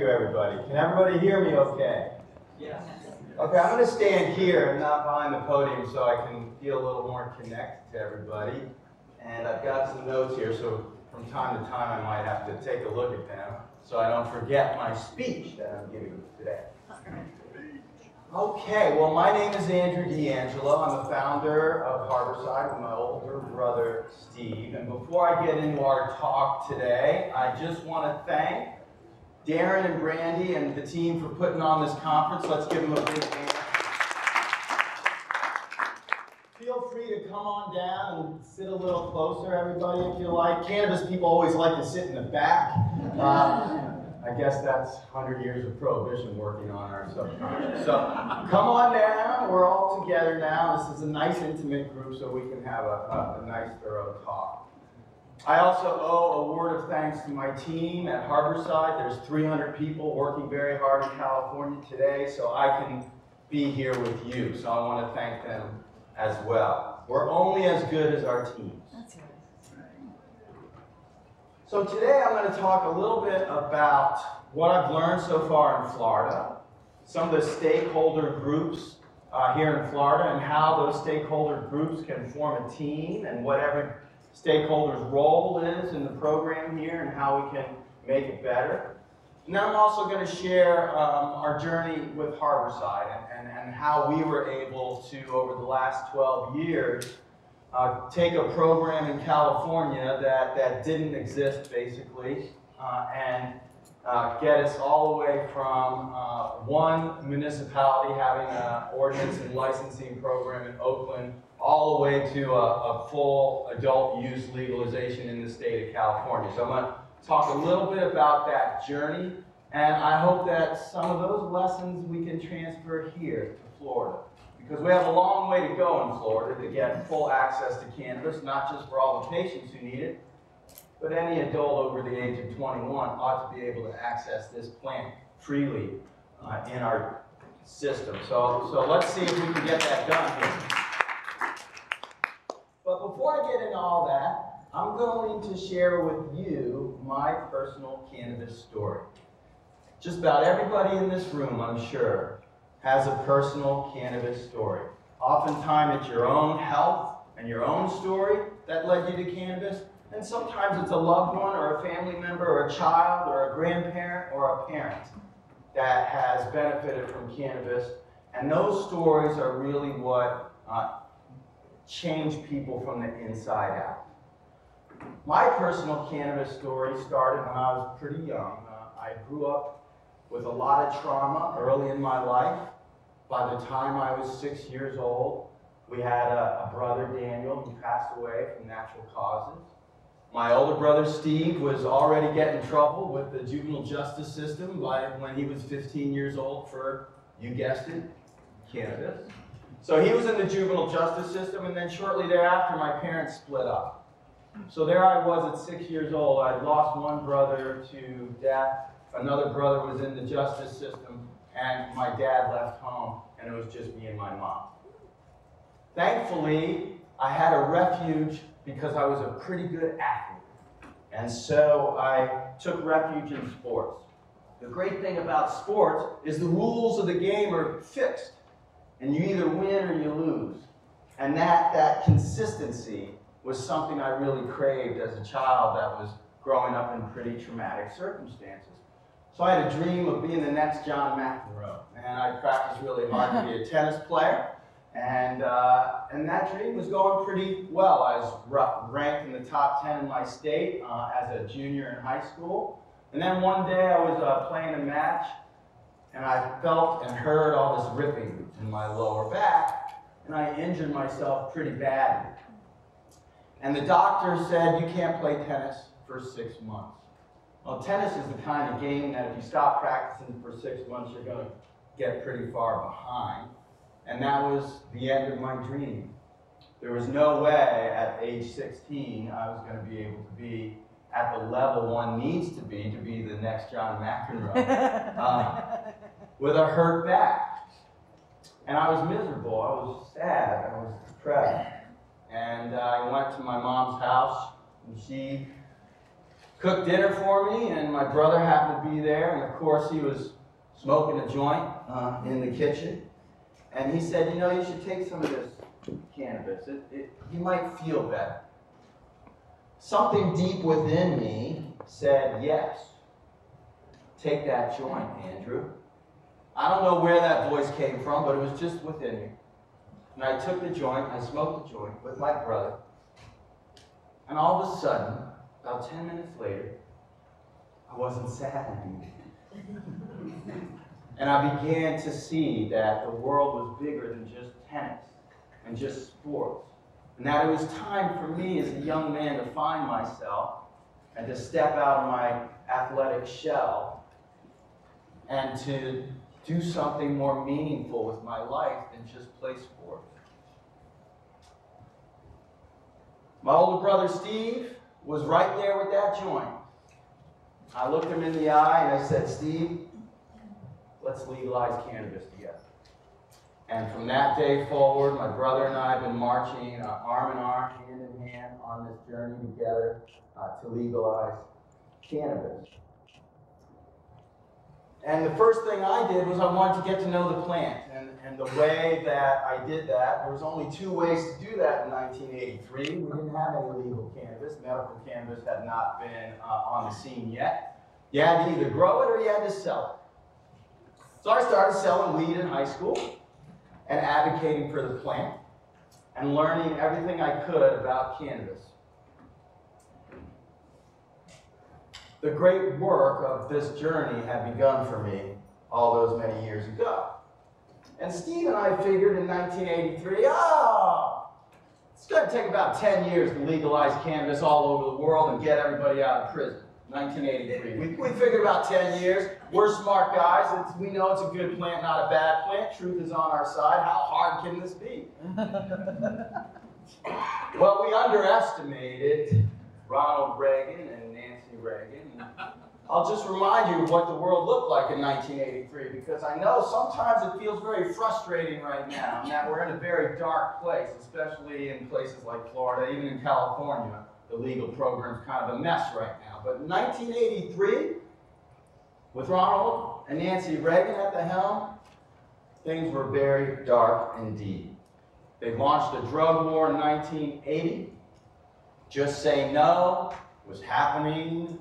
you, everybody. Can everybody hear me okay? Yes. Okay, I'm going to stand here and not behind the podium so I can feel a little more connected to everybody. And I've got some notes here, so from time to time I might have to take a look at them so I don't forget my speech that I'm giving today. Okay, well, my name is Andrew DeAngelo. I'm the founder of Harborside with my older brother, Steve. And before I get into our talk today, I just want to thank Darren and Brandy and the team for putting on this conference. Let's give them a big hand. Feel free to come on down and sit a little closer, everybody, if you like. Cannabis people always like to sit in the back. Uh, I guess that's 100 years of prohibition working on our subconscious. So come on down. We're all together now. This is a nice, intimate group, so we can have a, a, a nice, thorough talk. I also owe a word of thanks to my team at Harborside. There's 300 people working very hard in California today, so I can be here with you. So I want to thank them as well. We're only as good as our teams. That's right. So today I'm going to talk a little bit about what I've learned so far in Florida, some of the stakeholder groups uh, here in Florida, and how those stakeholder groups can form a team, and whatever stakeholder's role is in the program here, and how we can make it better. And then I'm also going to share um, our journey with Harborside and, and, and how we were able to, over the last 12 years, uh, take a program in California that, that didn't exist, basically, uh, and uh, get us all the way from uh, one municipality having an ordinance and licensing program in Oakland all the way to a, a full adult use legalization in the state of California. So I'm going to talk a little bit about that journey, and I hope that some of those lessons we can transfer here to Florida. Because we have a long way to go in Florida to get full access to cannabis, not just for all the patients who need it, but any adult over the age of 21 ought to be able to access this plant freely uh, in our system. So, so let's see if we can get that done here. Before I get into all that, I'm going to share with you my personal cannabis story. Just about everybody in this room, I'm sure, has a personal cannabis story. Oftentimes, it's your own health and your own story that led you to cannabis, and sometimes it's a loved one or a family member or a child or a grandparent or a parent that has benefited from cannabis. And those stories are really what uh, change people from the inside out. My personal cannabis story started when I was pretty young. Uh, I grew up with a lot of trauma early in my life. By the time I was six years old, we had a, a brother, Daniel, who passed away from natural causes. My older brother Steve was already getting in trouble with the juvenile justice system by when he was 15 years old for, you guessed it, cannabis. So he was in the juvenile justice system, and then shortly thereafter, my parents split up. So there I was at six years old. I'd lost one brother to death, another brother was in the justice system, and my dad left home, and it was just me and my mom. Thankfully, I had a refuge because I was a pretty good athlete. And so I took refuge in sports. The great thing about sports is the rules of the game are fixed, and you either win or you lose. And that, that consistency was something I really craved as a child that was growing up in pretty traumatic circumstances. So I had a dream of being the next John McEnroe, and I practiced really hard to be a tennis player. And, uh, and that dream was going pretty well. I was ranked in the top 10 in my state uh, as a junior in high school. And then one day I was uh, playing a match, and I felt and heard all this ripping in my lower back, and I injured myself pretty badly. And the doctor said, you can't play tennis for six months. Well, tennis is the kind of game that if you stop practicing for six months, you're going to get pretty far behind. And that was the end of my dream. There was no way at age 16 I was going to be able to be at the level one needs to be to be the next John McEnroe uh, with a hurt back. And I was miserable. I was sad. I was depressed. And uh, I went to my mom's house, and she cooked dinner for me, and my brother happened to be there, and of course he was smoking a joint uh, in the kitchen. And he said, you know, you should take some of this cannabis. It, it, you might feel better. Something deep within me said, yes. Take that joint, Andrew. I don't know where that voice came from, but it was just within me. And I took the joint, I smoked the joint with my brother. And all of a sudden, about 10 minutes later, I wasn't sad anymore. and I began to see that the world was bigger than just tennis and just sports. And that it was time for me as a young man to find myself and to step out of my athletic shell and to do something more meaningful with my life than just play sports. My older brother Steve was right there with that joint. I looked him in the eye and I said, Steve, let's legalize cannabis together. And from that day forward, my brother and I have been marching uh, arm in arm, hand in hand on this journey together uh, to legalize cannabis. And the first thing I did was I wanted to get to know the plant. And, and the way that I did that, there was only two ways to do that in 1983. We didn't have any legal cannabis. Medical cannabis had not been uh, on the scene yet. You had to either grow it or you had to sell it. So I started selling weed in high school and advocating for the plant and learning everything I could about cannabis. the great work of this journey had begun for me all those many years ago. And Steve and I figured in 1983, oh, ah, it's going to take about 10 years to legalize cannabis all over the world and get everybody out of prison. 1983. We, we figured about 10 years. We're smart guys. It's, we know it's a good plant, not a bad plant. Truth is on our side. How hard can this be? well, we underestimated Ronald Reagan and Nancy Reagan I'll just remind you of what the world looked like in 1983 because I know sometimes it feels very frustrating right now that we're in a very dark place, especially in places like Florida, even in California. The legal program's kind of a mess right now. But in 1983, with Ronald and Nancy Reagan at the helm, things were very dark indeed. They launched a drug war in 1980. Just Say No was happening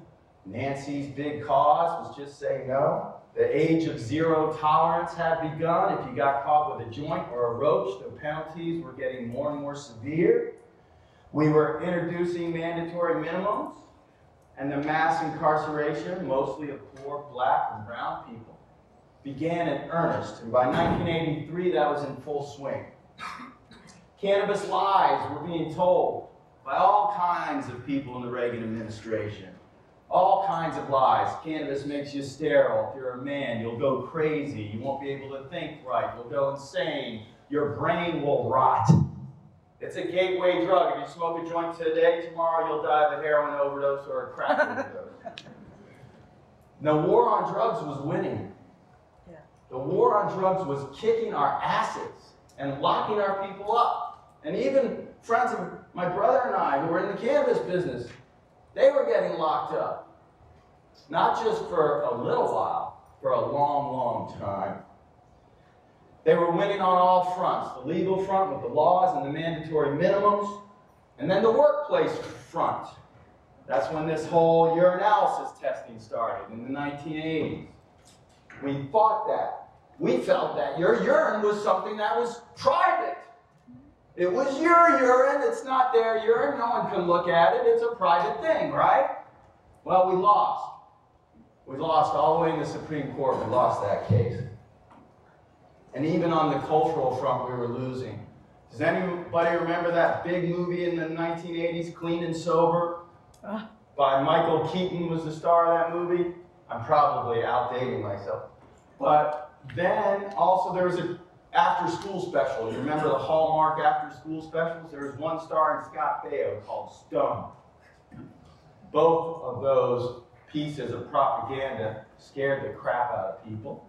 Nancy's big cause was just say no. The age of zero tolerance had begun. If you got caught with a joint or a roach, the penalties were getting more and more severe. We were introducing mandatory minimums and the mass incarceration, mostly of poor black and brown people, began in earnest. And by 1983, that was in full swing. Cannabis lies were being told by all kinds of people in the Reagan administration all kinds of lies. Cannabis makes you sterile. If you're a man, you'll go crazy. You won't be able to think right. You'll go insane. Your brain will rot. It's a gateway drug. If you smoke a joint today, tomorrow you'll die of a heroin overdose or a crack overdose. The war on drugs was winning. Yeah. The war on drugs was kicking our asses and locking our people up. And even friends of my brother and I who were in the cannabis business, they were getting locked up. Not just for a little while, for a long, long time. They were winning on all fronts the legal front with the laws and the mandatory minimums, and then the workplace front. That's when this whole urinalysis testing started in the 1980s. We fought that. We felt that your urine was something that was private. It was your urine, it's not their urine, no one can look at it, it's a private thing, right? Well, we lost. We lost all the way in the Supreme Court, we lost that case. And even on the cultural front, we were losing. Does anybody remember that big movie in the 1980s, Clean and Sober? Uh. By Michael Keaton was the star of that movie. I'm probably outdating myself. But then also there was a after school special. You remember the Hallmark after school specials? There was one starring Scott Baio called Stoned. Both of those pieces of propaganda scared the crap out of people.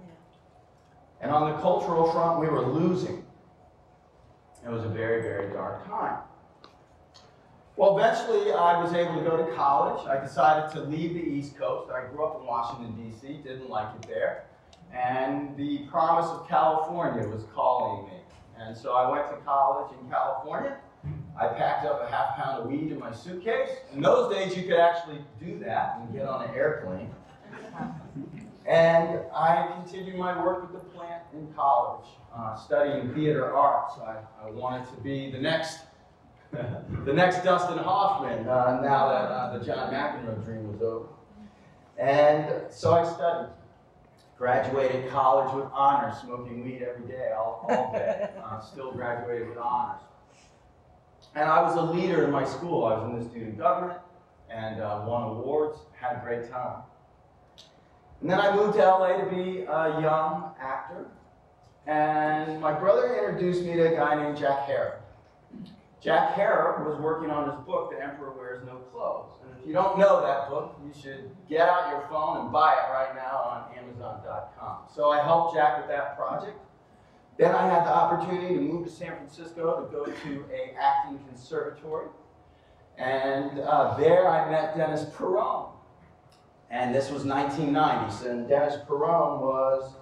And on the cultural front, we were losing. It was a very, very dark time. Well, eventually I was able to go to college. I decided to leave the East Coast. I grew up in Washington, D.C., didn't like it there. And the promise of California was calling me. And so I went to college in California. I packed up a half pound of weed in my suitcase. In those days, you could actually do that and get on an airplane. And I continued my work with the plant in college, uh, studying theater arts. I, I wanted to be the next the next Dustin Hoffman, uh, now that uh, the John McEnroe dream was over. And so I studied. Graduated college with honors, smoking weed every day, all, all day. Uh, still graduated with honors. And I was a leader in my school. I was in the student government and uh, won awards, had a great time. And then I moved to LA to be a young actor. And my brother introduced me to a guy named Jack Herer. Jack Herer was working on his book, The Emperor Wears No Clothes. And if you don't know that book, you should get out your phone and buy it right now on Amazon.com. So I helped Jack with that project. Then I had the opportunity to move to San Francisco to go to a acting conservatory. And uh, there I met Dennis Peron. And this was 1990s, and Dennis Peron was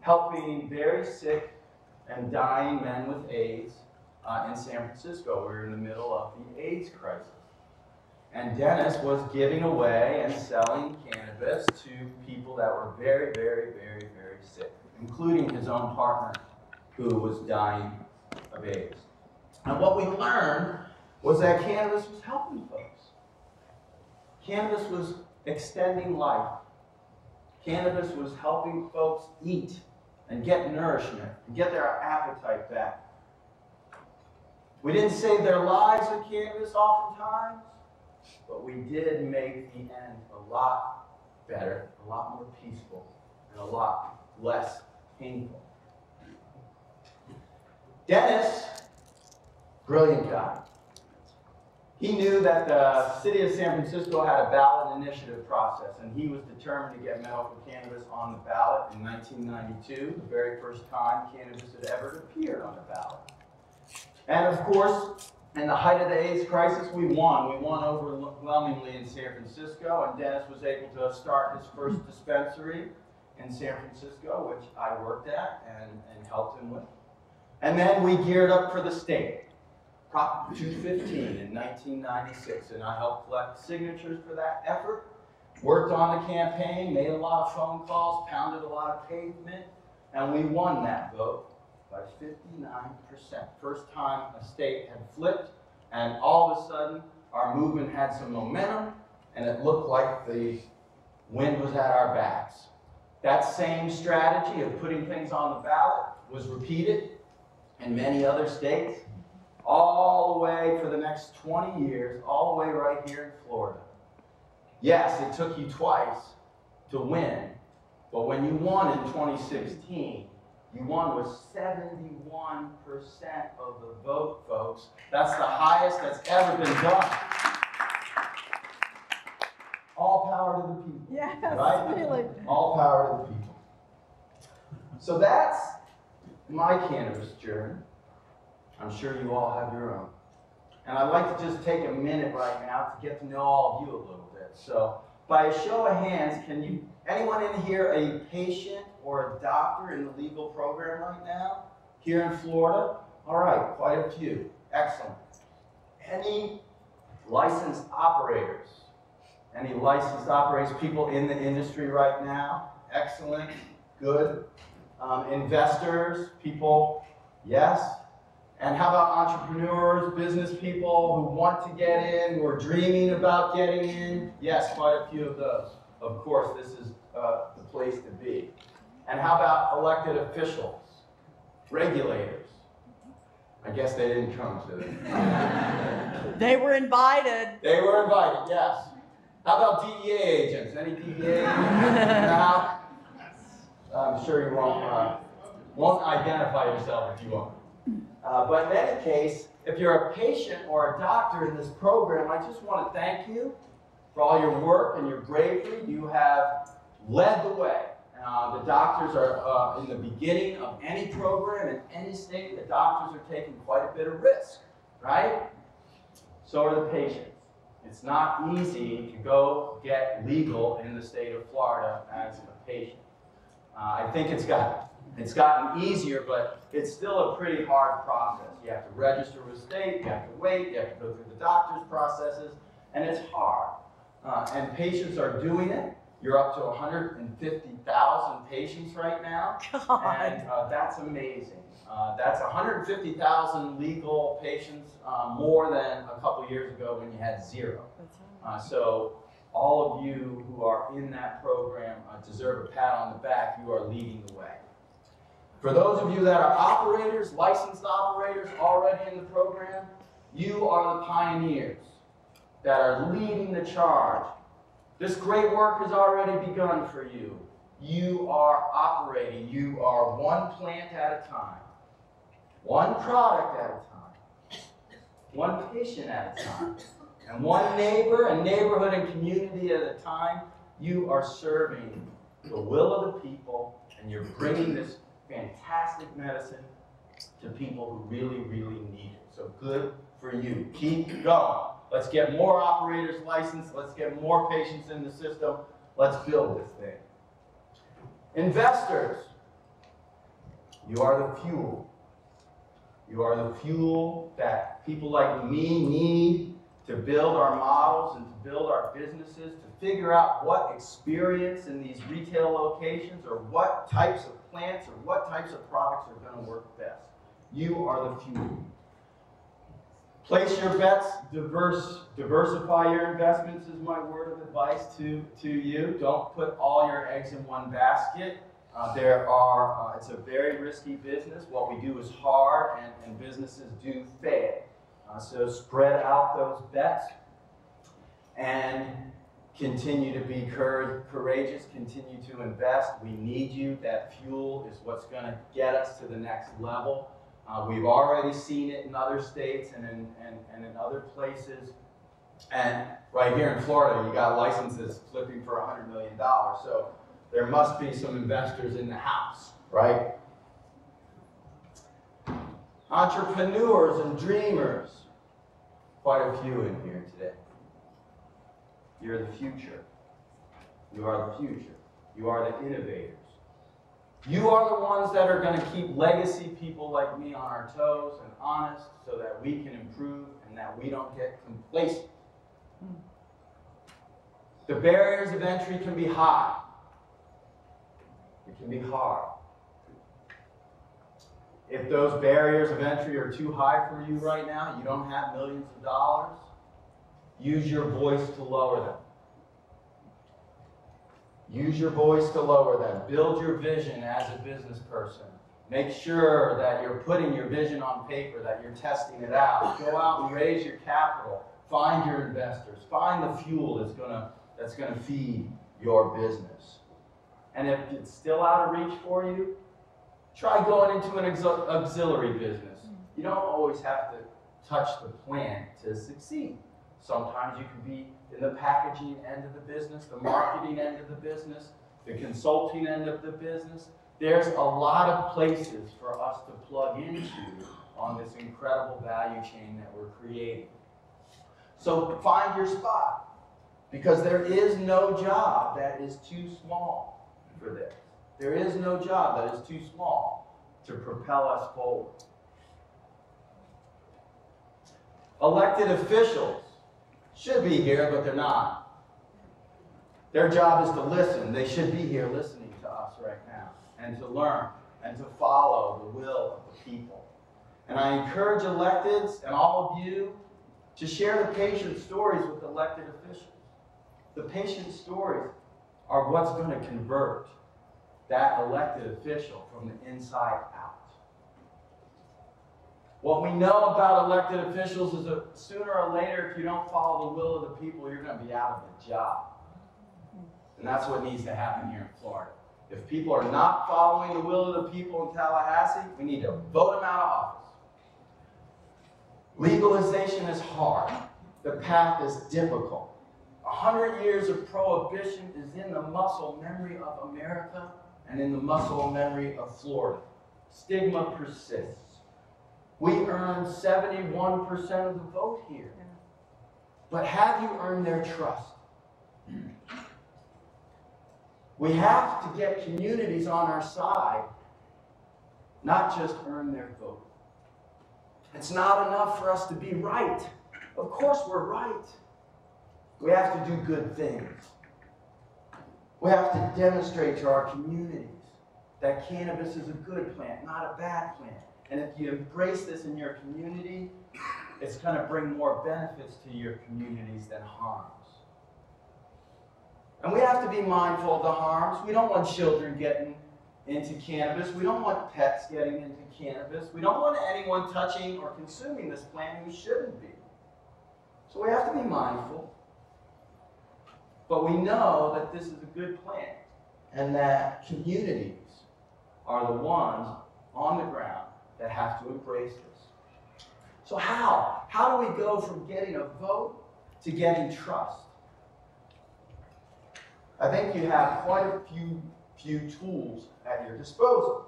helping very sick and dying men with AIDS uh, in San Francisco. We were in the middle of the AIDS crisis. And Dennis was giving away and selling cannabis to people that were very, very, very, very sick, including his own partner who was dying of AIDS. And what we learned was that cannabis was helping folks. Cannabis was extending life. Cannabis was helping folks eat and get nourishment and get their appetite back. We didn't save their lives with cannabis oftentimes, but we did make the end a lot better, a lot more peaceful, and a lot less painful. Dennis, brilliant guy. He knew that the city of San Francisco had a ballot initiative process, and he was determined to get medical cannabis on the ballot in 1992, the very first time cannabis had ever appeared on the ballot. And of course, in the height of the AIDS crisis, we won. We won overwhelmingly in San Francisco, and Dennis was able to start his first dispensary in San Francisco, which I worked at and, and helped him with. And then we geared up for the state. Prop 215 in 1996, and I helped collect signatures for that effort. Worked on the campaign, made a lot of phone calls, pounded a lot of pavement, and we won that vote by 59%. First time a state had flipped, and all of a sudden our movement had some momentum, and it looked like the wind was at our backs. That same strategy of putting things on the ballot was repeated in many other states all the way for the next 20 years, all the way right here in Florida. Yes, it took you twice to win, but when you won in 2016, you won with 71% of the vote, folks. That's the highest that's ever been done. All power to the people. Yes, right? really. All power to the people. So that's my cannabis journey. I'm sure you all have your own. And I'd like to just take a minute right now to get to know all of you a little bit. So, by a show of hands, can you, anyone in here a patient or a doctor in the legal program right now? Here in Florida? All right, quite a few. Excellent. Any licensed operators? Any licensed operators, people in the industry right now? Excellent. Good. Um, investors, people, yes. And how about entrepreneurs, business people who want to get in, who are dreaming about getting in? Yes, quite a few of those. Of course, this is uh, the place to be. And how about elected officials, regulators? I guess they didn't come to it. They were invited. They were invited, yes. How about DEA agents? Any DEA now? I'm sure you won't, uh, won't identify yourself if you won't. Uh, but in any case, if you're a patient or a doctor in this program, I just want to thank you for all your work and your bravery. You have led the way. Uh, the doctors are uh, in the beginning of any program in any state. The doctors are taking quite a bit of risk, right? So are the patients. It's not easy to go get legal in the state of Florida as a patient. Uh, I think it's got it's gotten easier, but it's still a pretty hard process. You have to register with state, you have to wait, you have to go through the doctor's processes, and it's hard. Uh, and patients are doing it. You're up to 150,000 patients right now, God. and uh, that's amazing. Uh, that's 150,000 legal patients, uh, more than a couple years ago when you had zero. Uh, so all of you who are in that program uh, deserve a pat on the back. You are leading the way. For those of you that are operators, licensed operators already in the program, you are the pioneers that are leading the charge. This great work has already begun for you. You are operating. You are one plant at a time, one product at a time, one patient at a time, and one neighbor and neighborhood and community at a time. You are serving the will of the people, and you're bringing this fantastic medicine to people who really, really need it. So good for you. Keep going. Let's get more operators licensed. Let's get more patients in the system. Let's build this thing. Investors, you are the fuel. You are the fuel that people like me need to build our models and to build our businesses, to figure out what experience in these retail locations or what types of plants or what types of products are going to work best. You are the fuel. Place your bets, diverse, diversify your investments is my word of advice to, to you. Don't put all your eggs in one basket. Uh, there are, uh, it's a very risky business. What we do is hard and, and businesses do fail. Uh, so spread out those bets and continue to be courageous, continue to invest. We need you. That fuel is what's going to get us to the next level. Uh, we've already seen it in other states and in, and, and in other places. And right here in Florida, you got licenses flipping for $100 million. So there must be some investors in the house, right? Entrepreneurs and dreamers, quite a few in here today. You're the future. You are the future. You are the innovators. You are the ones that are going to keep legacy people like me on our toes and honest so that we can improve and that we don't get complacent. The barriers of entry can be high. It can be hard. If those barriers of entry are too high for you right now, you don't have millions of dollars, use your voice to lower them. Use your voice to lower them. Build your vision as a business person. Make sure that you're putting your vision on paper, that you're testing it out. Go out and raise your capital. Find your investors. Find the fuel that's gonna that's gonna feed your business. And if it's still out of reach for you, try going into an auxiliary business. You don't always have to touch the plant to succeed. Sometimes you can be in the packaging end of the business, the marketing end of the business, the consulting end of the business. There's a lot of places for us to plug into on this incredible value chain that we're creating. So find your spot because there is no job that is too small for this. There is no job that is too small to propel us forward. Elected officials should be here, but they're not. Their job is to listen. They should be here listening to us right now and to learn and to follow the will of the people. And I encourage electeds and all of you to share the patient stories with elected officials. The patient stories are what's going to convert that elected official from the inside out. What we know about elected officials is that sooner or later, if you don't follow the will of the people, you're going to be out of a job. And that's what needs to happen here in Florida. If people are not following the will of the people in Tallahassee, we need to vote them out of office. Legalization is hard. The path is difficult. A hundred years of prohibition is in the muscle memory of America and in the muscle memory of Florida. Stigma persists. We earn 71% of the vote here. but have you earned their trust? We have to get communities on our side, not just earn their vote. It's not enough for us to be right. Of course, we're right. We have to do good things. We have to demonstrate to our communities that cannabis is a good plant, not a bad plant. And if you embrace this in your community, it's going to bring more benefits to your communities than harms. And we have to be mindful of the harms. We don't want children getting into cannabis. We don't want pets getting into cannabis. We don't want anyone touching or consuming this plant who shouldn't be. So we have to be mindful. But we know that this is a good plant and that communities are the ones on the ground that have to embrace this. So, how? How do we go from getting a vote to getting trust? I think you have quite a few, few tools at your disposal.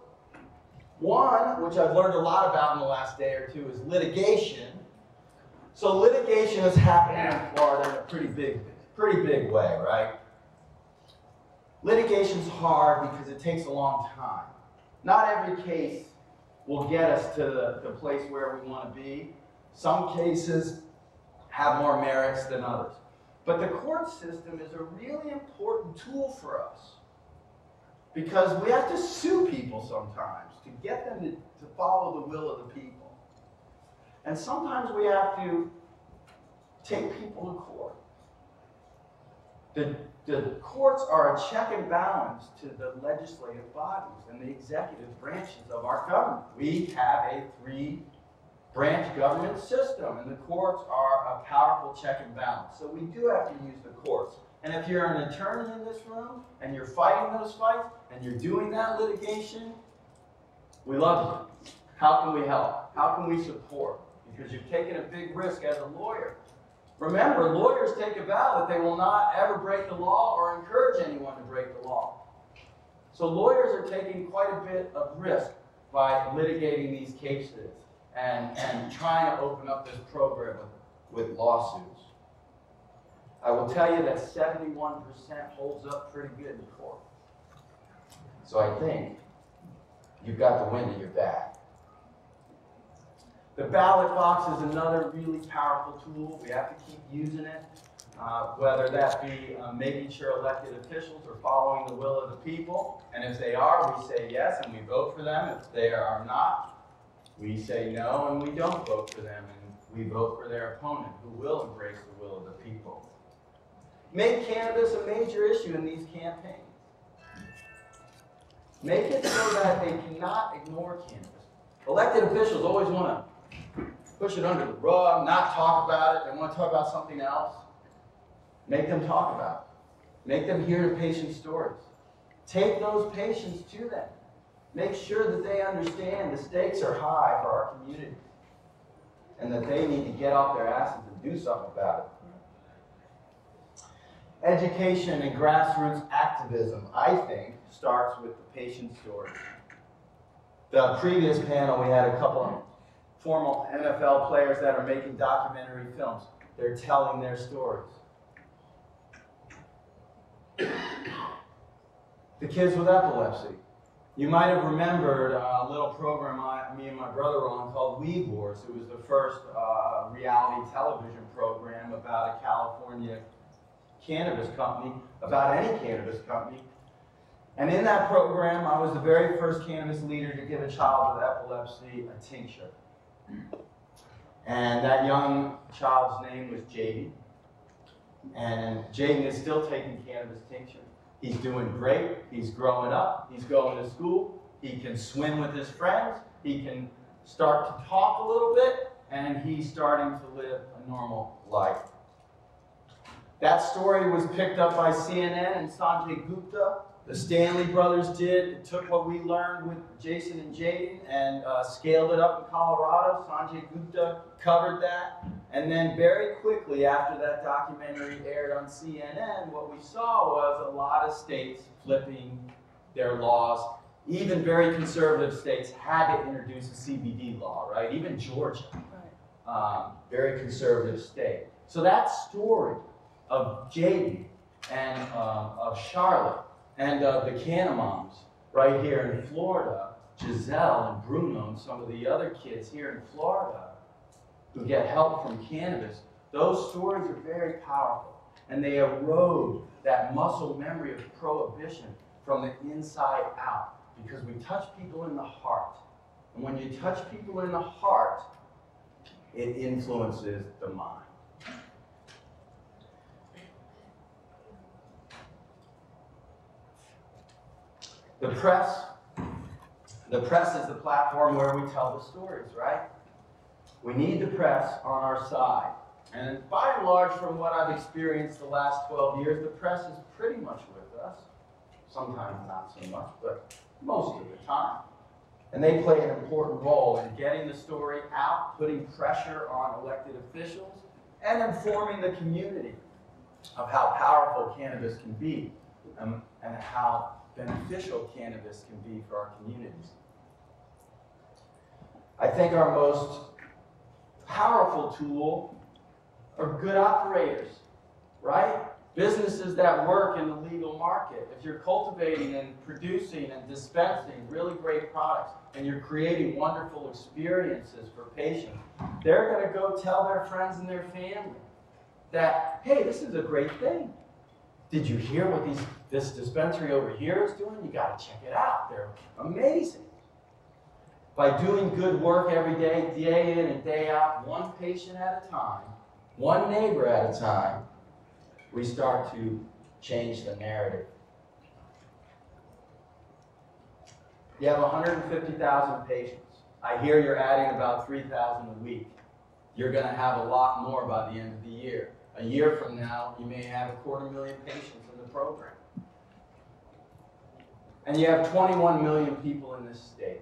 One, which I've learned a lot about in the last day or two, is litigation. So litigation is happening in Florida in a pretty big, pretty big way, right? Litigation's hard because it takes a long time. Not every case will get us to the, the place where we want to be. Some cases have more merits than others. But the court system is a really important tool for us because we have to sue people sometimes to get them to, to follow the will of the people. And sometimes we have to take people to court. The, the courts are a check and balance to the legislative bodies and the executive branches of our government. We have a three branch government system, and the courts are a powerful check and balance. So we do have to use the courts. And if you're an attorney in this room and you're fighting those fights and you're doing that litigation, we love you. How can we help? How can we support? Because you've taken a big risk as a lawyer. Remember, lawyers take a vow that they will not ever break the law or encourage anyone to break the law. So lawyers are taking quite a bit of risk by litigating these cases and, and trying to open up this program with, with lawsuits. I will tell you that 71% holds up pretty good in court. So I think you've got the wind at your back. The ballot box is another really powerful tool. We have to keep using it, uh, whether that be uh, making sure elected officials are following the will of the people. And if they are, we say yes and we vote for them. If they are not, we say no and we don't vote for them and we vote for their opponent who will embrace the will of the people. Make cannabis a major issue in these campaigns. Make it so that they cannot ignore cannabis. Elected officials always want to push it under the rug, not talk about it. They want to talk about something else. Make them talk about it. Make them hear the patient's stories. Take those patients to them. Make sure that they understand the stakes are high for our community and that they need to get off their asses and do something about it. Education and grassroots activism, I think, starts with the patient story. The previous panel, we had a couple of former NFL players that are making documentary films. They're telling their stories. The kids with epilepsy. You might have remembered a little program I, me and my brother were on called Weed Wars. It was the first uh, reality television program about a California cannabis company, about any cannabis company. And in that program, I was the very first cannabis leader to give a child with epilepsy a tincture. And that young child's name was Jaden. And Jaden is still taking cannabis tincture. He's doing great. He's growing up. He's going to school. He can swim with his friends. He can start to talk a little bit. And he's starting to live a normal life. That story was picked up by CNN and Sanjay Gupta. The Stanley brothers did, took what we learned with Jason and Jaden and uh, scaled it up in Colorado. Sanjay Gupta covered that. And then very quickly after that documentary aired on CNN, what we saw was a lot of states flipping their laws. Even very conservative states had to introduce a CBD law, right? Even Georgia, um, very conservative state. So that story of Jaden and um, of Charlotte and uh, the Canamoms right here in Florida, Giselle and Bruno and some of the other kids here in Florida who get help from cannabis, those stories are very powerful. And they erode that muscle memory of prohibition from the inside out because we touch people in the heart. And when you touch people in the heart, it influences the mind. The press, the press is the platform where we tell the stories, right? We need the press on our side. And by and large, from what I've experienced the last 12 years, the press is pretty much with us. Sometimes not so much, but most of the time. And they play an important role in getting the story out, putting pressure on elected officials, and informing the community of how powerful cannabis can be um, and how beneficial cannabis can be for our communities. I think our most powerful tool are good operators, right? Businesses that work in the legal market. If you're cultivating and producing and dispensing really great products and you're creating wonderful experiences for patients, they're going to go tell their friends and their family that, hey, this is a great thing. Did you hear what these, this dispensary over here is doing? You got to check it out. They're amazing. By doing good work every day, day in and day out, one patient at a time, one neighbor at a time, we start to change the narrative. You have 150,000 patients. I hear you're adding about 3,000 a week. You're going to have a lot more by the end of the year. A year from now, you may have a quarter million patients in the program. And you have 21 million people in this state.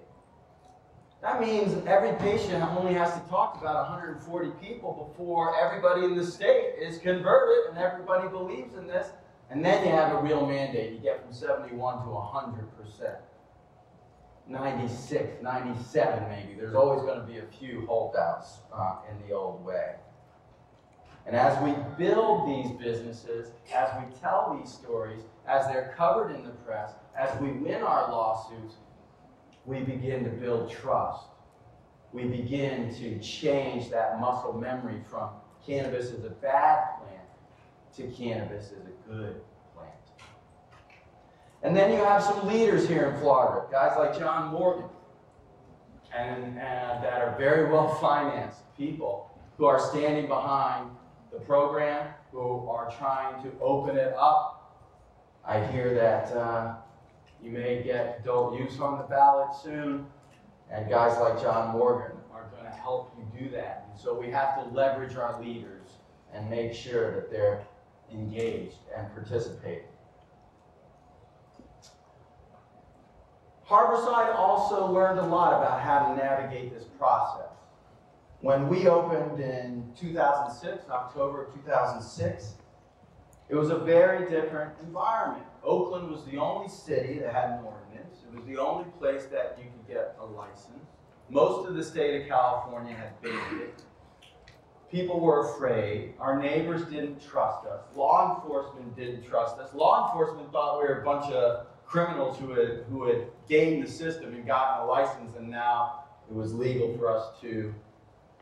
That means every patient only has to talk to about 140 people before everybody in the state is converted and everybody believes in this. And then you have a real mandate. You get from 71 to 100%. 96, 97 maybe. There's always going to be a few holdouts uh, in the old way. And as we build these businesses, as we tell these stories, as they're covered in the press, as we win our lawsuits, we begin to build trust. We begin to change that muscle memory from cannabis is a bad plant to cannabis is a good plant. And then you have some leaders here in Florida, guys like John Morgan, and, and that are very well financed people who are standing behind the program, who are trying to open it up. I hear that uh, you may get adult use on the ballot soon, and guys like John Morgan are going to help you do that. And so we have to leverage our leaders and make sure that they're engaged and participating. Harborside also learned a lot about how to navigate this process. When we opened in 2006, October of 2006, it was a very different environment. Oakland was the only city that had an ordinance. It was the only place that you could get a license. Most of the state of California had banned it. People were afraid. Our neighbors didn't trust us. Law enforcement didn't trust us. Law enforcement thought we were a bunch of criminals who had, who had gamed the system and gotten a license, and now it was legal for us to,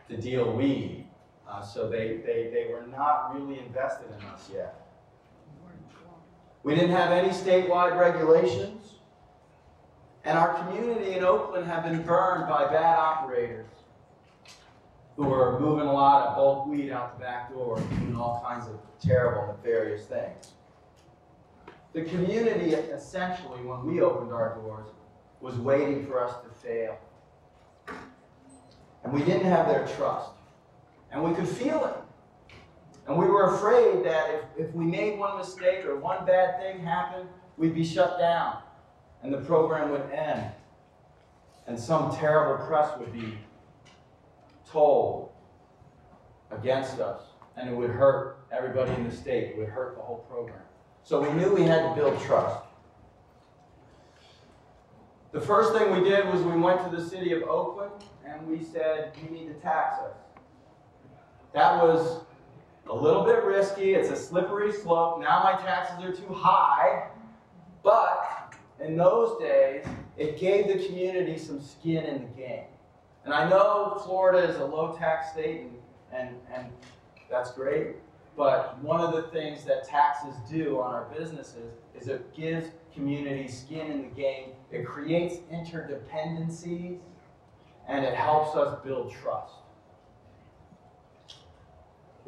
to deal weed. Uh, so they, they, they were not really invested in us yet. We didn't have any statewide regulations. And our community in Oakland had been burned by bad operators who were moving a lot of bulk weed out the back door and doing all kinds of terrible, nefarious things. The community, essentially, when we opened our doors, was waiting for us to fail. And we didn't have their trust. And we could feel it. And we were afraid that if, if we made one mistake or one bad thing happened, we'd be shut down and the program would end. And some terrible press would be told against us. And it would hurt everybody in the state. It would hurt the whole program. So we knew we had to build trust. The first thing we did was we went to the city of Oakland and we said, you need to tax us. That was a little bit risky. It's a slippery slope. Now my taxes are too high. But in those days, it gave the community some skin in the game. And I know Florida is a low tax state, and, and, and that's great. But one of the things that taxes do on our businesses is it gives communities skin in the game. It creates interdependencies, and it helps us build trust.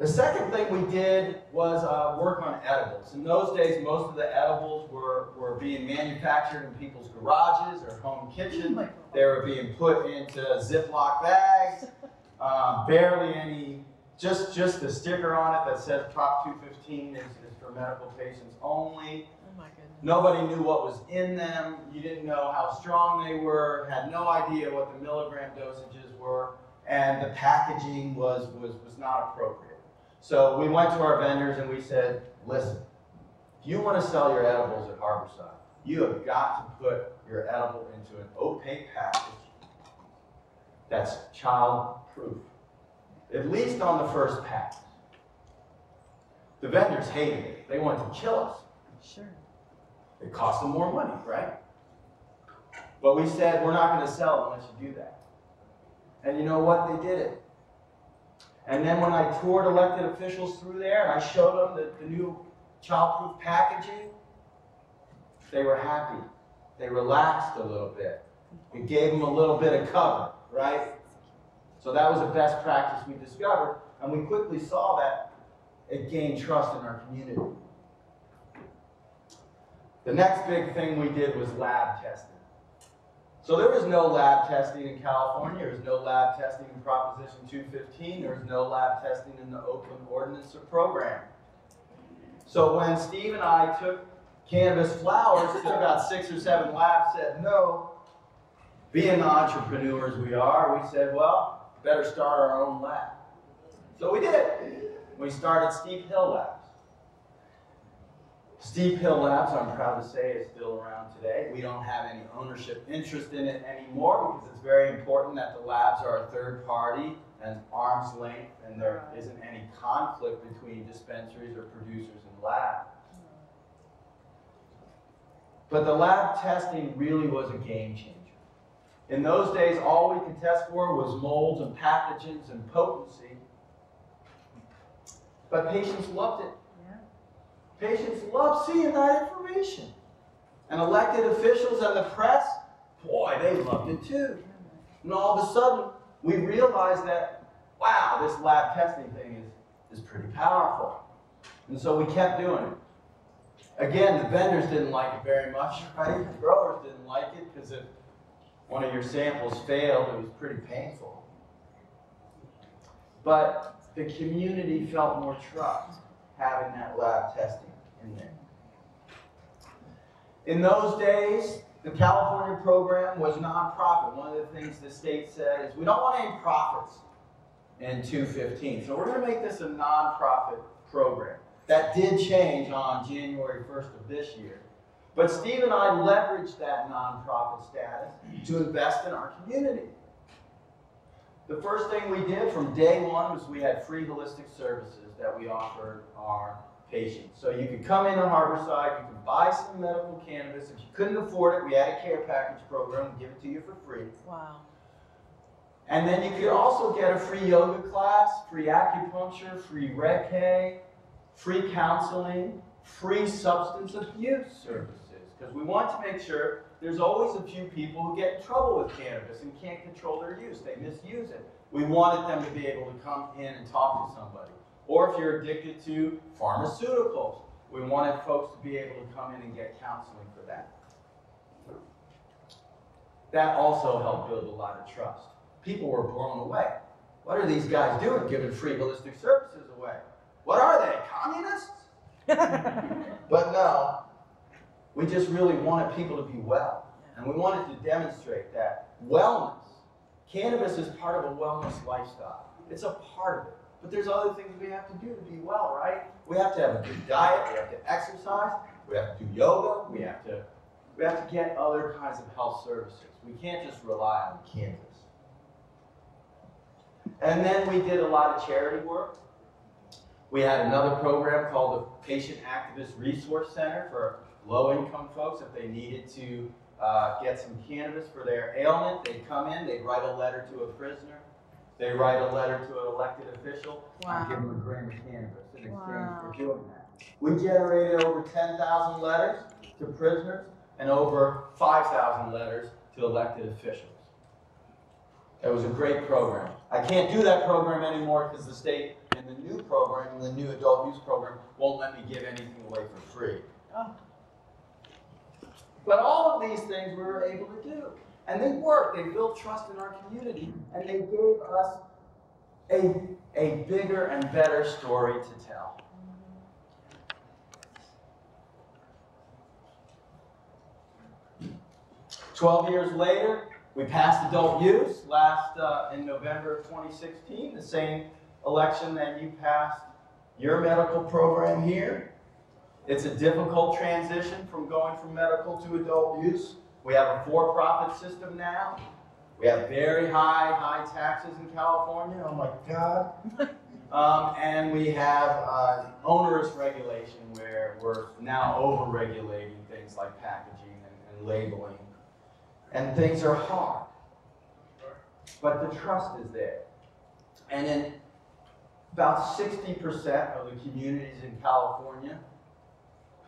The second thing we did was uh, work on edibles. In those days, most of the edibles were, were being manufactured in people's garages or home kitchen. Oh they were being put into Ziploc bags. Uh, barely any, just, just the sticker on it that says Prop 215 is, is for medical patients only. Oh my goodness. Nobody knew what was in them. You didn't know how strong they were, had no idea what the milligram dosages were, and the packaging was, was, was not appropriate. So we went to our vendors and we said, listen, if you want to sell your edibles at Harborside, you have got to put your edible into an opaque package that's child proof, at least on the first pass. The vendors hated it. They wanted to kill us. Sure. It cost them more money, right? But we said, we're not going to sell it unless you do that. And you know what? They did it. And then when I toured elected officials through there and I showed them the, the new childproof packaging, they were happy. They relaxed a little bit. It gave them a little bit of cover, right? So that was a best practice we discovered, and we quickly saw that it gained trust in our community. The next big thing we did was lab testing. So there was no lab testing in California. There was no lab testing in Proposition 215. There was no lab testing in the Oakland Ordinance or program. So when Steve and I took cannabis flowers to about six or seven labs said no, being the entrepreneurs we are, we said, well, better start our own lab. So we did. We started Steep Hill Labs. Steep Hill Labs, I'm proud to say, is still around today. We don't have any ownership interest in it anymore because it's very important that the labs are a third party and arm's length and there isn't any conflict between dispensaries or producers and labs. But the lab testing really was a game changer. In those days, all we could test for was molds and pathogens and potency. But patients loved it. Patients loved seeing that information. And elected officials and the press, boy, they loved it too. And all of a sudden, we realized that, wow, this lab testing thing is, is pretty powerful. And so we kept doing it. Again, the vendors didn't like it very much, right? The growers didn't like it because if one of your samples failed, it was pretty painful. But the community felt more trust having that lab testing in there. In those days, the California program was nonprofit. One of the things the state said is we don't want any profits in 215. So we're going to make this a nonprofit program. That did change on January 1st of this year. But Steve and I leveraged that nonprofit status to invest in our community. The first thing we did from day one was we had free holistic services that we offered our patients. So you could come in on Harborside, you could buy some medical cannabis. If you couldn't afford it, we had a care package program, we give it to you for free. Wow. And then you could also get a free yoga class, free acupuncture, free Reiki, free counseling, free substance abuse services. Because we want to make sure there's always a few people who get in trouble with cannabis and can't control their use. They misuse it. We wanted them to be able to come in and talk to somebody. Or if you're addicted to pharmaceuticals, we wanted folks to be able to come in and get counseling for that. That also helped build a lot of trust. People were blown away. What are these guys doing giving free holistic services away? What are they, communists? But no, we just really wanted people to be well. And we wanted to demonstrate that wellness, cannabis is part of a wellness lifestyle. It's a part of it. But there's other things we have to do to be well, right? We have to have a good diet, we have to exercise, we have to do yoga, we have to we have to get other kinds of health services. We can't just rely on cannabis. And then we did a lot of charity work. We had another program called the Patient Activist Resource Center for low-income folks if they needed to uh, get some cannabis for their ailment. They'd come in, they'd write a letter to a prisoner, they write a letter to an elected official, Wow. and give them a gram of cannabis in exchange Wow. for doing that. We generated over 10,000 letters to prisoners and over 5,000 letters to elected officials. It was a great program. I can't do that program anymore because the state and the new program, the new adult use program, won't let me give anything away for free. Oh. But all of these things we were able to do. And they worked. They built trust in our community. And they gave us a, a bigger and better story to tell. Twelve years later, we passed adult use last uh, in November of 2016, the same election that you passed your medical program here. It's a difficult transition from going from medical to adult use. We have a for-profit system now. We have very high, high taxes in California. Oh my God. Um, and we have uh, onerous regulation where we're now over-regulating things like packaging and, and labeling. And things are hard. But the trust is there. And in about 60% of the communities in California,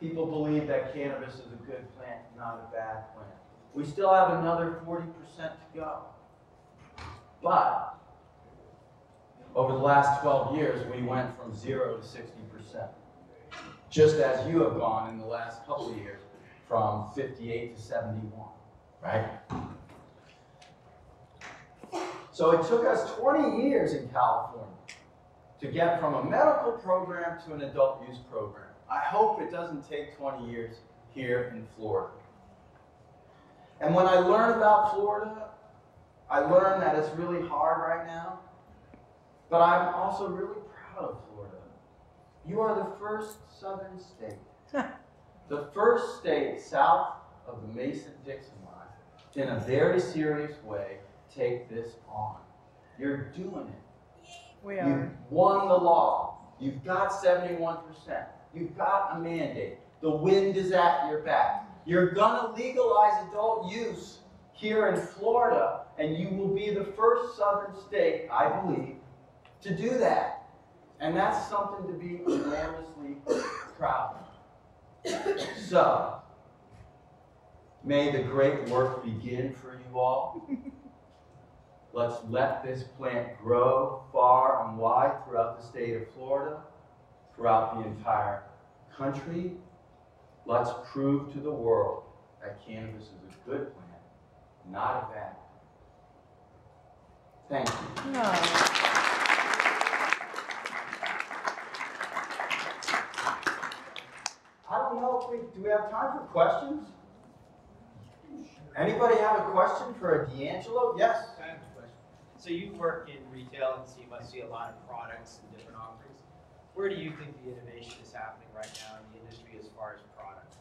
people believe that cannabis is a good plant, not a bad plant. We still have another 40% to go. But over the last 12 years, we went from zero to 60%. Just as you have gone in the last couple of years from 58 to 71, right? So it took us 20 years in California to get from a medical program to an adult use program. I hope it doesn't take 20 years here in Florida. And when I learn about Florida, I learn that it's really hard right now, but I'm also really proud of Florida. You are the first southern state, the first state south of the Mason-Dixon line, in a very serious way, take this on. You're doing it. We You've won the law. You've got 71%. You've got a mandate. The wind is at your back. You're going to legalize adult use here in Florida, and you will be the first southern state, I believe, to do that. And that's something to be enormously proud of. So, may the great work begin for you all. Let's let this plant grow far and wide throughout the state of Florida, throughout the entire country. Let's prove to the world that cannabis is a good plant, not a bad. Thank you. No. I don't know if we, do we have time for questions? Anybody have a question for DeAngelo? Yes? I have a question. So you work in retail and so you must see a lot of products and different offerings. Where do you think the innovation is happening right now in the industry as far as product?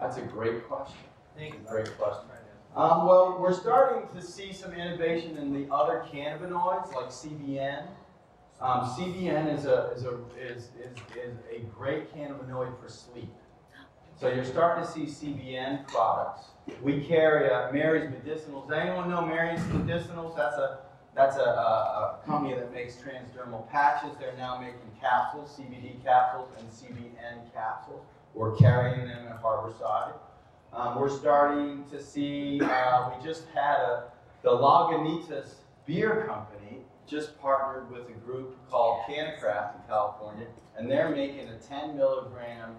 That's a great question. Thank you. Great question. Right now. Um, well, we're starting to see some innovation in the other cannabinoids like CBN. Um, CBN is a, is, a, is, is, is a great cannabinoid for sleep. So you're starting to see CBN products. We carry uh, Mary's Medicinals. Does anyone know Mary's Medicinals? That's a that's a, a, a company that makes transdermal patches. They're now making capsules, CBD capsules and CBN capsules. We're carrying them at Harborside. Um, we're starting to see. Uh, we just had a the Lagunitas Beer Company just partnered with a group called CannaCraft in California, and they're making a 10 milligram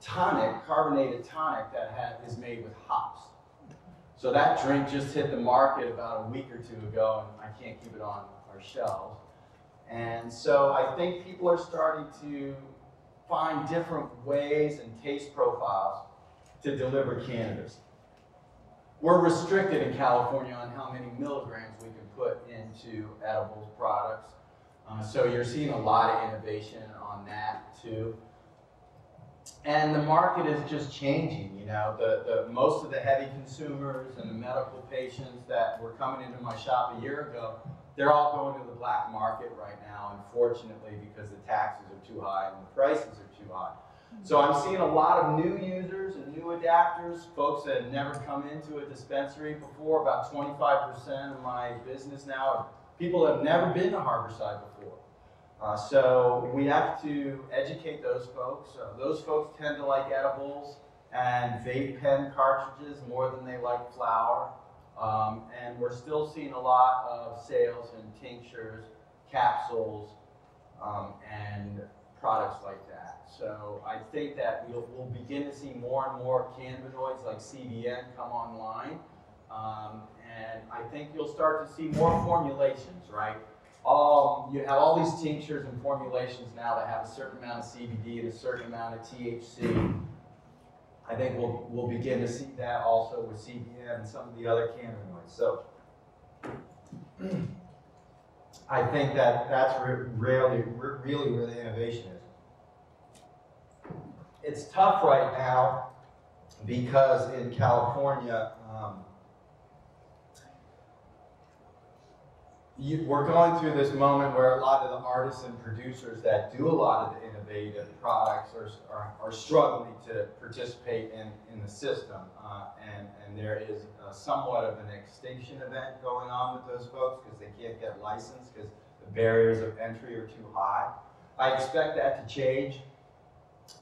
tonic, carbonated tonic that has, is made with hops. So that drink just hit the market about a week or two ago, and I can't keep it on our shelves. And so I think people are starting to find different ways and taste profiles to deliver cannabis. We're restricted in California on how many milligrams we can put into edibles products. Uh, so you're seeing a lot of innovation on that too. And the market is just changing, you know. The, the most of the heavy consumers and the medical patients that were coming into my shop a year ago, they're all going to the black market right now, unfortunately, because the taxes are too high and the prices are too high. So I'm seeing a lot of new users and new adapters, folks that never come into a dispensary before. About 25% of my business now are people that have never been to Harborside before. Uh, so we have to educate those folks. Those folks tend to like edibles and vape pen cartridges more than they like flour. Um, and we're still seeing a lot of sales in tinctures, capsules, um, and products like that. So I think that we'll, we'll begin to see more and more cannabinoids like CBN come online. Um, and I think you'll start to see more formulations, right? Um, you have all these tinctures and formulations now that have a certain amount of CBD and a certain amount of THC. I think we'll, we'll begin to see that also with CBN and some of the other cannabinoids. So I think that that's really, really where the innovation is. It's tough right now because in California, um, you, we're going through this moment where a lot of the artists and producers that do a lot of the innovative products are, are, are struggling to participate in, in the system. Uh, and, and there is somewhat of an extinction event going on with those folks because they can't get licensed because the barriers of entry are too high. I expect that to change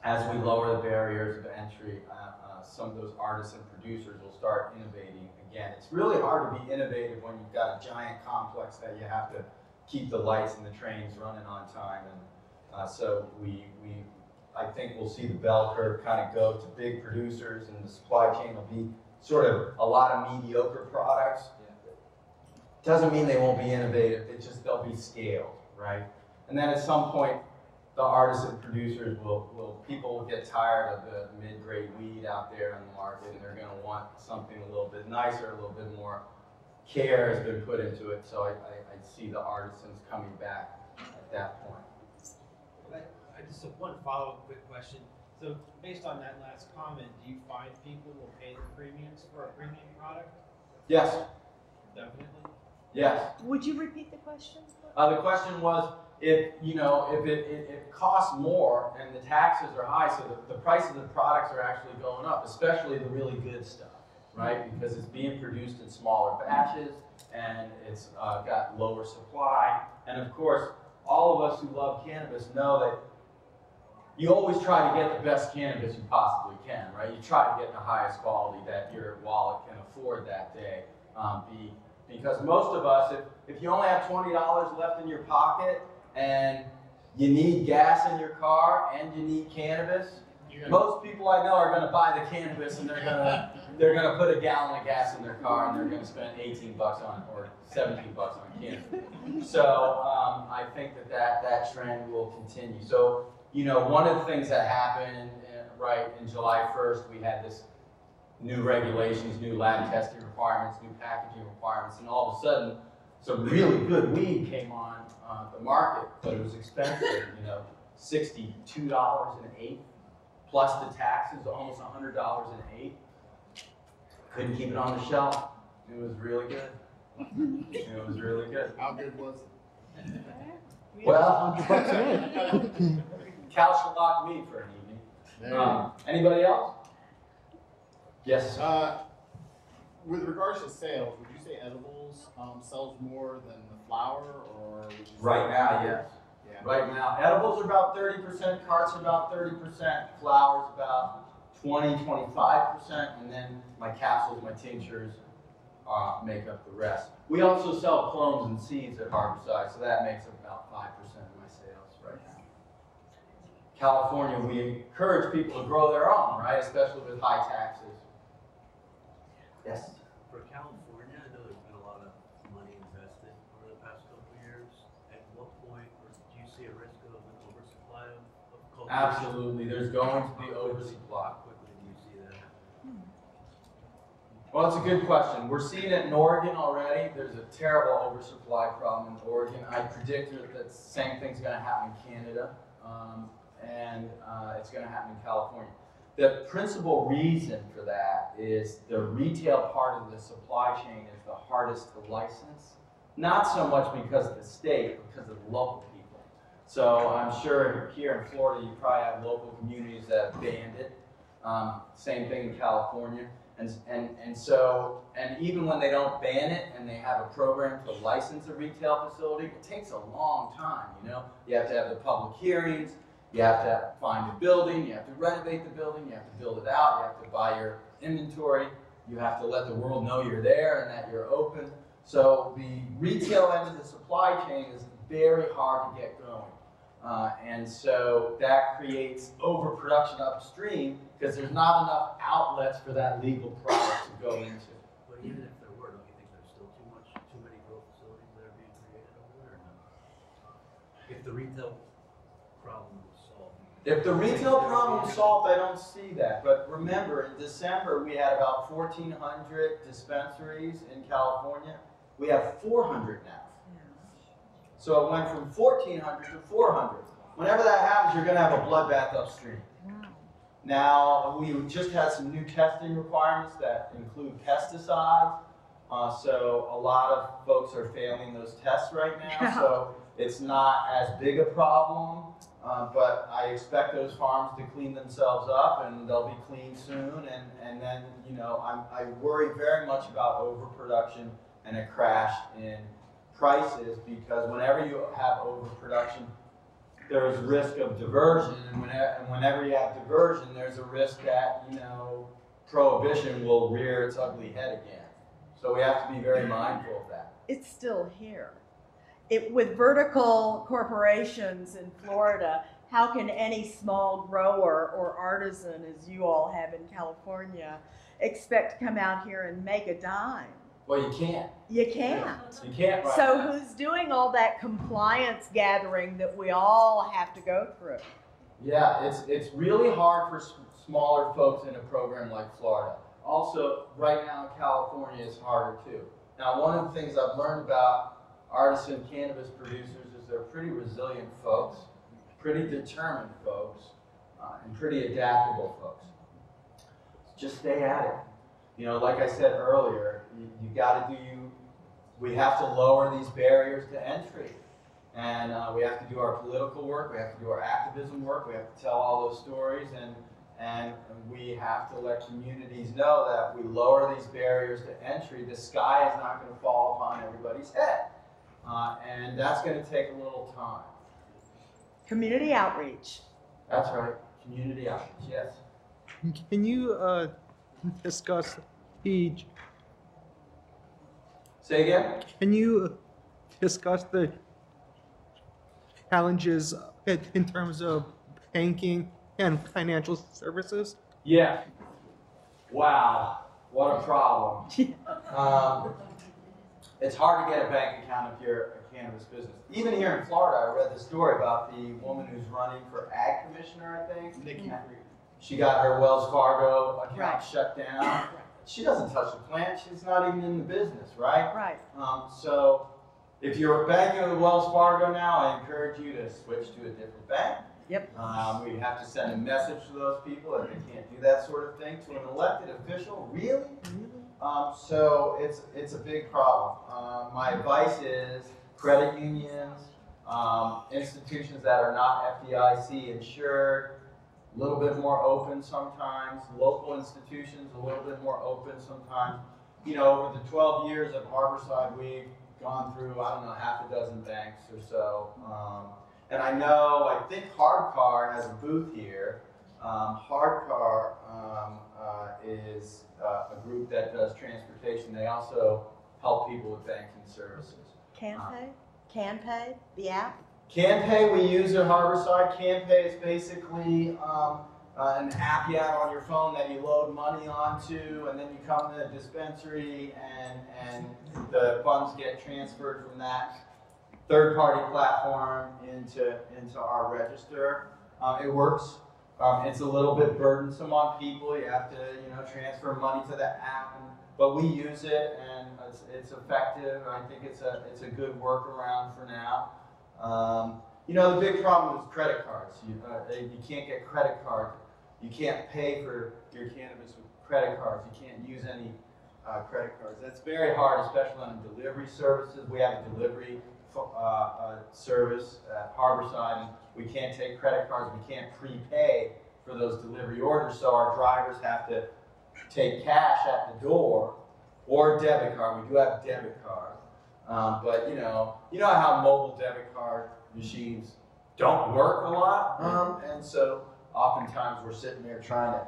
as we lower the barriers of entry. Uh, uh, some of those artists and producers will start innovating again. It's really hard to be innovative when you've got a giant complex that you have to keep the lights and the trains running on time. And uh, so we, we, I think we'll see the bell curve kind of go to big producers, and the supply chain will be sort of a lot of mediocre products. Doesn't mean they won't be innovative. It's just they'll be scaled, right? And then at some point, the artists and producers will, will people will get tired of the mid-grade weed out there in the market and they're going to want something a little bit nicer, a little bit more care has been put into it. So I, I, I see the artisans coming back at that point. I I just have one follow-up quick question. So based on that last comment, do you find people will pay the premiums for a premium product? Yes, Definitely. yes. Would you repeat the question? Uh, the question was if you know if it, it, it costs more and the taxes are high, so the, the price of the products are actually going up, especially the really good stuff, right? Because it's being produced in smaller batches and it's uh, got lower supply. And of course, all of us who love cannabis know that you always try to get the best cannabis you possibly can, right? You try to get the highest quality that your wallet can afford that day. Um, be, because most of us, if, if you only have $20 left in your pocket and you need gas in your car and you need cannabis, most people I know are going to buy the cannabis and they're going to they're going to put a gallon of gas in their car and they're going to spend 18 bucks on or 17 bucks on cannabis. So um, I think that, that that trend will continue. So you know, one of the things that happened uh, right in July 1st, we had this new regulations, new lab testing requirements, new packaging requirements, and all of a sudden, some really good weed came on uh, the market, but it was expensive. You know, sixty-two dollars an eighth, plus the taxes, almost hundred dollars an eighth. Couldn't keep it on the shelf. It was really good. It was really good. How good was it? Well, Hundred bucks an inch. couch to lock me for an evening. Um, anybody else? Yes. Uh, with regards to sales, would you say edibles um, sells more than the flower, or would you say Right now, yes. Yeah. Right now, edibles are about thirty percent, carts are about thirty percent, flowers about 20, 25 percent, and then my capsules, my tinctures, uh, make up the rest. We also sell clones and seeds at Harborside, so that makes up about five percent of my sales right now. California, we encourage people to grow their own, right, especially with high taxes. Yes. For California, I know there's been a lot of money invested over the past couple of years. At what point, or do you see a risk of an oversupply of, of cultivation? Absolutely, there's going to be oversupply. Quickly do you see that? Well, it's a good question. We're seeing it in Oregon already. There's a terrible oversupply problem in Oregon. I predict that the same thing's going to happen in Canada, um, and uh, it's going to happen in California. The principal reason for that is the retail part of the supply chain is the hardest to license not so much because of the state, because of the local people. So I'm sure here in Florida, you probably have local communities that have banned it. Um, same thing in California. And, and, and so, and even when they don't ban it and they have a program to license a retail facility, it takes a long time, you know? You have to have the public hearings, you have to find a building, you have to renovate the building, you have to build it out, you have to buy your inventory, you have to let the world know you're there and that you're open. So the retail end of the supply chain is very hard to get going. Uh, and so that creates overproduction upstream because there's not enough outlets for that legal product to go into. But even if there were, don't you think there's still too much, too many growth facilities that are being created over there no? If the retail problem was solved. If the retail problem is solved, I don't see that. But remember, in December, we had about 1,400 dispensaries in California. We have 400 now. So it went from 1,400 to 400. Whenever that happens, you're going to have a bloodbath upstream. Now, we just had some new testing requirements that include pesticides. Uh, so a lot of folks are failing those tests right now. Yeah. So it's not as big a problem. Uh, but I expect those farms to clean themselves up and they'll be clean soon. And, and then, you know, I'm, I worry very much about overproduction and a crash in prices because whenever you have overproduction, there's risk of diversion, and whenever, and whenever you have diversion, there's a risk that, you know, prohibition will rear its ugly head again. So we have to be very mindful of that. It's still here. It, with vertical corporations in Florida, how can any small grower or artisan, as you all have in California, expect to come out here and make a dime? Well, you can't. You can't. You can't right So now. who's doing all that compliance gathering that we all have to go through? Yeah, it's, it's really hard for s- smaller folks in a program like Florida. Also, right now in California, it's harder too. Now, one of the things I've learned about artisan cannabis producers is they're pretty resilient folks, pretty determined folks, uh, and pretty adaptable folks. Just stay at it. You know, like I said earlier, you, you got to do you. We have to lower these barriers to entry. And uh, we have to do our political work, we have to do our activism work, we have to tell all those stories, and, and we have to let communities know that if we lower these barriers to entry, the sky is not going to fall upon everybody's head. Uh, and that's going to take a little time. Community outreach. That's right, community outreach, yes. Can you uh, discuss the Say again? Can you discuss the challenges in in terms of banking and financial services? Yeah. Wow, what a problem. Um, it's hard to get a bank account if you're a cannabis business. Even here in Florida, I read the story about the woman who's running for ag commissioner, I think. Nikki Yeah. Fried. She got her Wells Fargo account Right. shut down. She doesn't touch the plant. She's not even in the business, right? Right. Um, so if you're banking with Wells Fargo now, I encourage you to switch to a different bank. Yep. Um, we have to send a message to those people that they can't do that sort of thing to an elected official. Really? Um, so it's it's a big problem. Um, my advice is credit unions, um, institutions that are not FDIC insured, a little bit more open sometimes. Local institutions a little bit more open sometimes. You know, over the 12 years at Harborside, we've gone through I don't know half a dozen banks or so. Um, and I know I think Hardcar has a booth here. Um, Hardcar um, uh, is uh, a group that does transportation. They also help people with banking services. Can pay? CanPay? The app? CanPay we use at Harborside. CanPay is basically um, uh, an app you have on your phone that you load money onto, and then you come to the dispensary, and and the funds get transferred from that third-party platform into into our register. Um, it works. Um, it's a little bit burdensome on people. You have to you know transfer money to the app, and, but we use it, and it's, it's effective. I think it's a it's a good workaround for now. Um, you know, the big problem is credit cards. You, uh, you can't get credit cards. You can't pay for your cannabis with credit cards. You can't use any uh, credit cards. That's very hard, especially on delivery services. We have a delivery uh, uh, service at Harborside, we can't take credit cards. We can't prepay for those delivery orders, so our drivers have to take cash at the door or debit card. We do have debit cards, um, but you know, you know how mobile debit card machines don't work a lot, um, and so oftentimes we're sitting there trying to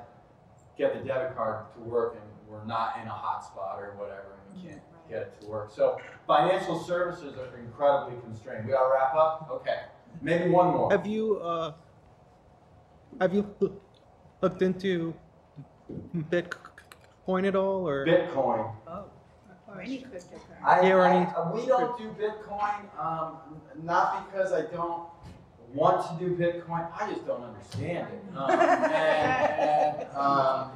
get the debit card to work, and we're not in a hotspot or whatever, and we can't get it to work. So financial services are incredibly constrained. We gotta wrap up. Okay, maybe one more. Have you uh, have you looked into Bitcoin at all, or Bitcoin. Oh. Or any cryptocurrency. I, Yeah, or I- any- we don't do Bitcoin, um, not because I don't want to do Bitcoin, I just don't understand it. Um, and, and, um,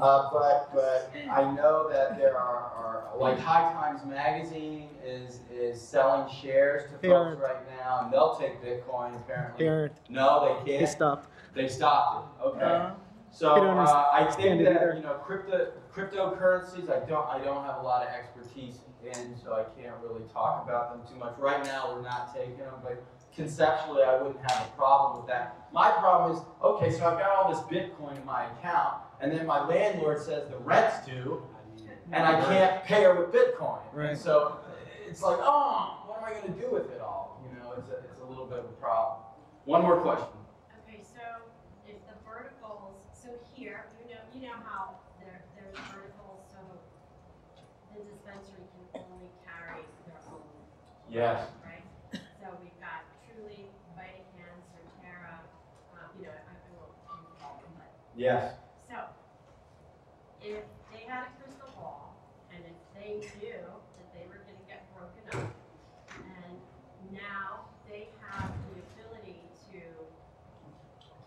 uh, but, but I know that there are, are, like High Times Magazine is, is selling shares to They folks right now, and they'll take Bitcoin apparently. they aren't? No, they They can't. They stopped. They stopped it, okay. Uh, So uh, I think that you know crypto cryptocurrencies I don't I don't have a lot of expertise in, so I can't really talk about them too much. Right now we're not taking them, but conceptually I wouldn't have a problem with that. My problem is okay, so I've got all this Bitcoin in my account, and then my landlord says the rent's due, and I can't pay her with Bitcoin. Right. And so it's like, oh, what am I going to do with it all? You know, it's a, it's a little bit of a problem. One more question. Okay, so if the verticals, so here, you know, you know how there, there's verticals, so the dispensary can only carry their own, Yes. right? So we've got Trulieve, VidaCann, Surterra, um, you know, I, I won't name all of them, but, Yes. so, if they had a crystal ball, and if they knew that they were gonna get broken up, and now they have the ability to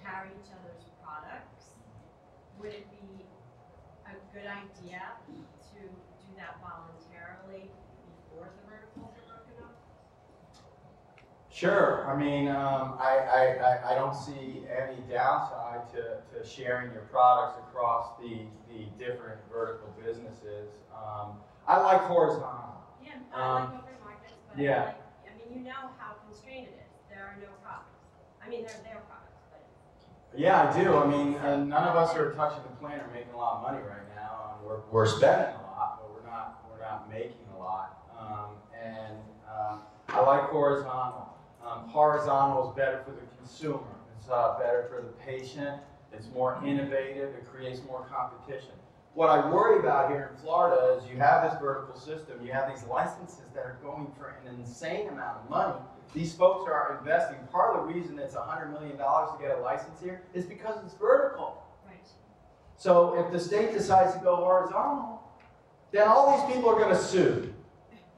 carry each other's products, would it be a good idea to do that voluntarily before the verticals are broken up? Sure. I mean, um, I, I, I, I don't see any downside to, to sharing your products across the, the different vertical businesses. Um, I like horizontal. Yeah, I like Um, open markets, but I yeah. like, I mean, you know how constrained it is, there are no products. I mean, they're their products, but Yeah, I do. I mean, uh, none of us are touching the plant or making a lot of money right now. And we're, we're spending a lot, but we're not, we're not making a lot. Um, and um, I like horizontal. Um, horizontal is better for the consumer. It's uh, better for the patient. It's more innovative. It creates more competition. What I worry about here in Florida is you have this vertical system. You have these licenses that are going for an insane amount of money. These folks are investing. Part of the reason it's $100 million to get a license here is because it's vertical. right. So if the state decides to go horizontal, then all these people are going to sue.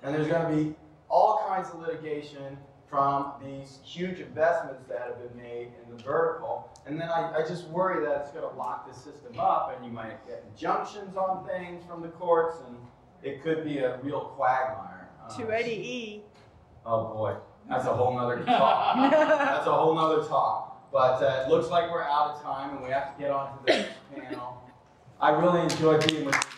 And there's going to be all kinds of litigation from these huge investments that have been made in the vertical. And then I, I just worry that it's going to lock the system up and you might get injunctions on things from the courts and it could be a real quagmire. Uh, 280E. Oh boy, that's a whole nother talk. That's a whole nother talk. But uh, it looks like we're out of time and we have to get on to the next panel. I really enjoyed being with you